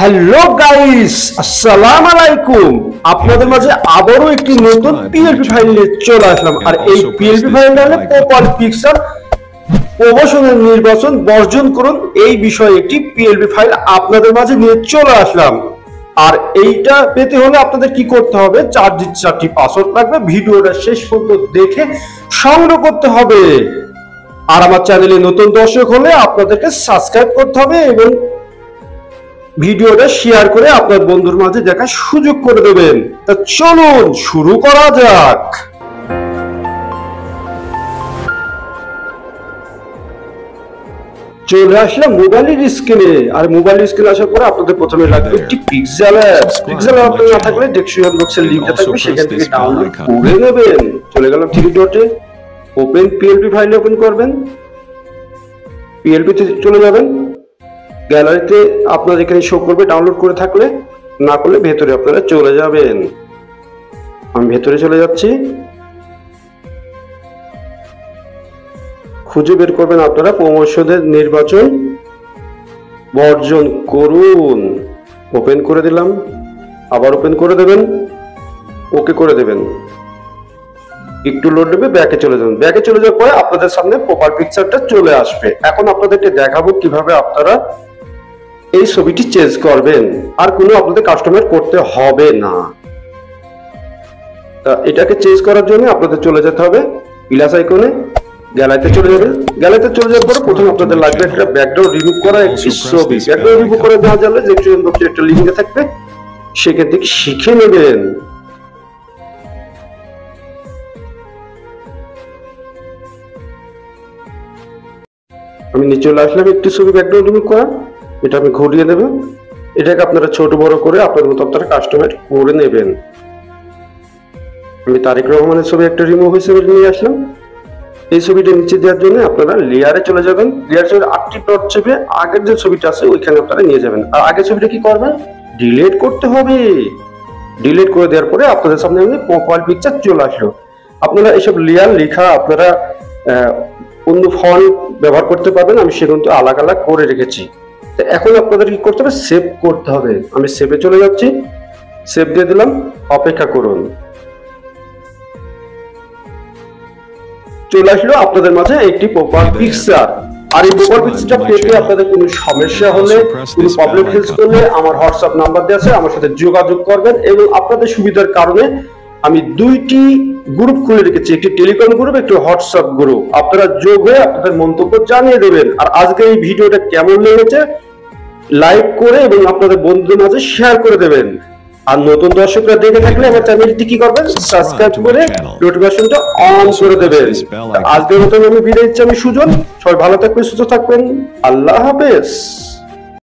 Hello guys আসসালাম আলাইকুম আপনাদের মাঝে আবারও একটি নতুন পিএলপি ফাইল নিয়ে চলে আসলাম। আর এই পিএলপি ফাইলে পোপাল পিকচার প্রমোশনের নির্বাচন বর্জন করুন। এই বিষয়ে একটি পিএলপি ফাইল আপনাদের মাঝে নিয়ে চলে আসলাম। আর এইটা পেতে হলে আপনাদের কি করতে হবে? চার ডিজিট চারটি পাসওয়ার্ড লাগবে। ভিডিওটা শেষ পর্যন্ত দেখে সংগ্রহ করতে হবে। আর আমার চ্যানেলে নতুন দর্শক হলে আপনাদেরকে সাবস্ক্রাইব করতে হবে এবং ভিডিওটা শেয়ার করে আপনার বন্ধুর মাঝে দেখার সুযোগ করে দেবেন। তা চলুন শুরু করা যাক। চলে আসলাম মোবাইলের স্ক্রিনে আর মোবাইলের স্ক্রিনে আসার পরে আপনাদের প্রথমে লাগবে একটি পিক্সেল অ্যাপ পিক্সেল অ্যাপ না থাকলে ডেসক্রিপশন বক্সের লিংকটা থাকবে সেখান থেকে ডাউনলোড করে নেবেন। চলে গেলাম থ্রি ডটে ওপেন পিএলপি ফাইল ওপেন করবেন। পিএলপি তে চলে যাবেন। গ্যালারিতে আপনার এখানে শো করবে ডাউনলোড করে থাকলে, না করলে ভেতরে আপনারা চলে যাবেন। আমি ভেতরে চলে যাচ্ছি। খুঁজে বের করবেন আপনারা, প্রমোশনের নির্বাচন বর্জন করুন। ওপেন করে দিলাম। আবার ওপেন করে দেবেন। ওকে করে দেবেন। একটু লোড নেবে ব্যাকে চলে যাবেন। ব্যাকে চলে যাওয়ার পরে আপনাদের সামনে প্রপার পিকচারটা চলে আসবে। এখন আপনাদেরকে দেখাবো কীভাবে আপনারা এই ছবিটি চেঞ্জ করবেন। আর কোনো আপনাদের কাস্টমার করতে হবে না। তা এটাকে চেঞ্জ করার জন্য আপনাদের চলে যেতে হবে প্লাস আইকনে গ্যালারিতে চলে যাবে গ্যালারিতে চলে যাওয়ার পরে প্রথমে আপনাদের লাগবে একটা ব্যাকগ্রাউন্ড রিমুভ করা একটি ছবি। ব্যাকগ্রাউন্ড রিমুভ করে দেওয়া যাবে যে একটা লিঙ্ক থাকবে সেখান থেকে শিখে নেবেন। আমি নিচে চলে আসলাম একটি ছবি ব্যাকগ্রাউন্ড রিমুভ করা। এটা আমি ঘুরিয়ে দেবেন এটাকে আপনারা ছোট বড় করে আপনার মতো আপনারা কাস্টমাইজ করে নেবেন। আমি তারেক রহমানের ছবি একটা রিমুভ হিসেবে নিয়ে আসলাম। এই ছবিটা নিচে দেওয়ার জন্য আপনারা লেয়ারে চলে যাবেন। লেয়ার চলে আটটি ডট চেপে আগের যে ছবিটা আছে, ওইখানে আপনারা নিয়ে যাবেন। আর আগের ছবিটা কি করবেন ডিলিট করতে হবে। ডিলিট করে দেওয়ার পরে আপনাদের সামনে প্রোফাইল পিকচার চলে আসলো। আপনারা এসব লেয়ার লেখা আপনারা অন্য ফন্ট ব্যবহার করতে পারবেন। আমি সেগুলো আলাদা আলাদা করে রেখেছি। তো এখন আপনাদের কি করতে হবে? সেভ করতে হবে। আমি সেভে চলে যাচ্ছি। সেভ দিয়ে দিলাম। অপেক্ষা করুন। চলে আসলো আপনাদের মাঝে একটি প্রপার পিকচার আর এই প্রপার পিকচারটা পেতে আপনাদের কোনো সমস্যা হলে কোনো প্রবলেম ফেস করলে আমার হোয়াটসঅ্যাপ নাম্বার দেওয়া আছে আমার সাথে যোগাযোগ করবেন এবং আপনাদের সুবিধার কারণে আমি দুইটি গ্রুপ খুলে রেখেছি একটি টেলিকম গ্রুপ একটি হোয়াটসঅ্যাপ গ্রুপ আপনারা যোগ হয়ে আপনাদের মন্তব্য জানিয়ে দেবেন। আর আজকে এই ভিডিওটা কেমন লেগেছে লাইক করে এবং আপনাদের বন্ধুদের মাঝে শেয়ার করে দেবেন। আর নতুন দর্শকরা দেখে থাকলে আমার চ্যানেলটি কি করবেন সাবস্ক্রাইব করে নোটিফিকেশনটা অন করে দেবেন। আজকের মতো আমি বিদায় দিচ্ছি আমি সুজন। সবাই ভালো থাকবেন সুস্থ থাকবেন। আল্লাহ হাফেজ।